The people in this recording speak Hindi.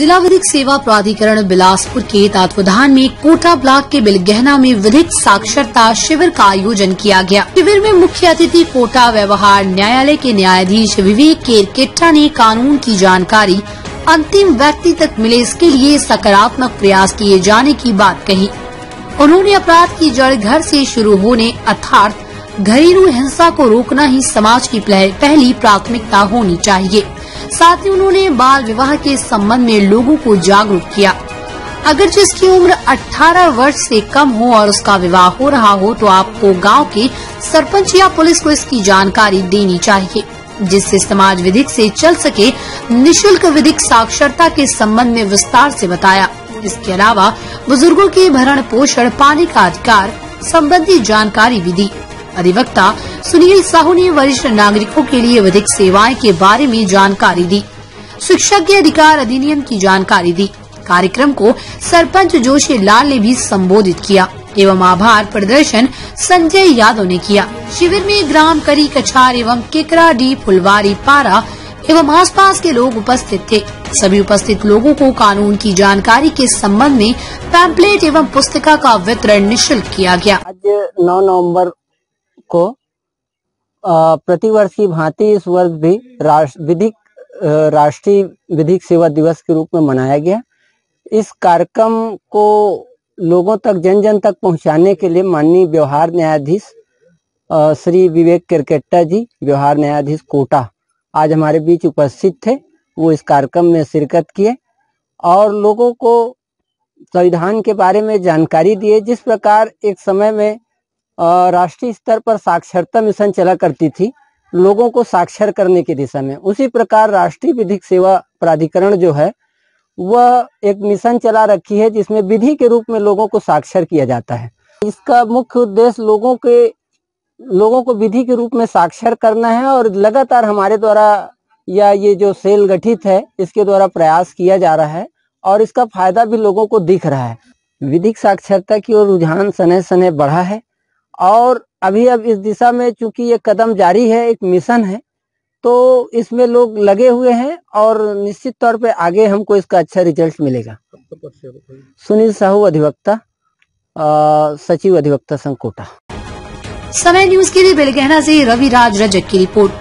जिला विधिक सेवा प्राधिकरण बिलासपुर के तत्वाधान में कोटा ब्लॉक के बिलगहना में विधिक साक्षरता शिविर का आयोजन किया गया। शिविर में मुख्य अतिथि कोटा व्यवहार न्यायालय के न्यायाधीश विवेक केर केरकेट्टा ने कानून की जानकारी अंतिम व्यक्ति तक मिले इसके लिए सकारात्मक प्रयास किए जाने की बात कही। उन्होंने अपराध की जड़ घर से शुरू होने अर्थात घरेलू हिंसा को रोकना ही समाज की पहली प्राथमिकता होनी चाहिए। साथ ही उन्होंने बाल विवाह के संबंध में लोगों को जागरूक किया। अगर जिसकी उम्र 18 वर्ष से कम हो और उसका विवाह हो रहा हो तो आपको गाँव के सरपंच या पुलिस को इसकी जानकारी देनी चाहिए, जिससे समाज विधिक से चल सके निशुल्क विधिक साक्षरता के संबंध में विस्तार से बताया। इसके अलावा बुज़ुर्गों के भरण पोषण, पानी का अधिकार संबंधी जानकारी भी दी। अधिवक्ता सुनील साहू ने वरिष्ठ नागरिकों के लिए विधिक सेवाएँ के बारे में जानकारी दी। शिक्षक के अधिकार अधिनियम की जानकारी दी। कार्यक्रम को सरपंच जोशी लाल ने भी संबोधित किया एवं आभार प्रदर्शन संजय यादव ने किया। शिविर में ग्राम करी कछार एवं केकरा डी फुलवारी पारा एवं आसपास के लोग उपस्थित थे। सभी उपस्थित लोगों को कानून की जानकारी के संबंध में पैम्पलेट एवं पुस्तिका का वितरण निशुल्क किया गया। आज 9 नवंबर को प्रतिवर्ष की भांति इस वर्ष भी राष्ट्र विधिक राष्ट्रीय विधिक सेवा दिवस के रूप में मनाया गया। इस कार्यक्रम को लोगों तक जन जन तक पहुँचाने के लिए माननीय व्यवहार न्यायाधीश श्री विवेक क्रिकेटा जी, व्यवहार न्यायाधीश कोटा आज हमारे बीच उपस्थित थे। वो इस कार्यक्रम में शिरकत किए और लोगों को संविधान के बारे में जानकारी दिए। जिस प्रकार एक समय में राष्ट्रीय स्तर पर साक्षरता मिशन चला करती थी, लोगों को साक्षर करने की दिशा में। उसी प्रकार राष्ट्रीय विधिक सेवा प्राधिकरण जो है, वह एक मिशन चला रखी है जिसमें विधि के रूप में लोगों को साक्षर किया जाता है। इसका मुख्य उद्देश्य लोगों के, लोगों को विधि के रूप में साक्षर करना है और लगातार हमारे द्वारा या ये जो सेल गठित है, इसके द्वारा प्रयास किया जा रहा है और इसका फ़ायदा भी लोगों को दिख रहा है। विधिक साक्षरता की ओर रुझान सने सने बढ़ा है। और अभी अब इस दिशा में चूँकि ये कदम जारी है एक मिशन है तो इसमें लोग लगे हुए हैं और निश्चित तौर पे आगे हमको इसका अच्छा रिज़ल्ट मिलेगा। सुनील साहू अधिवक्ता सचिव अधिवक्ता संकोटा। समय न्यूज़ के लिए बेलगहना से रवि राज रजक की रिपोर्ट।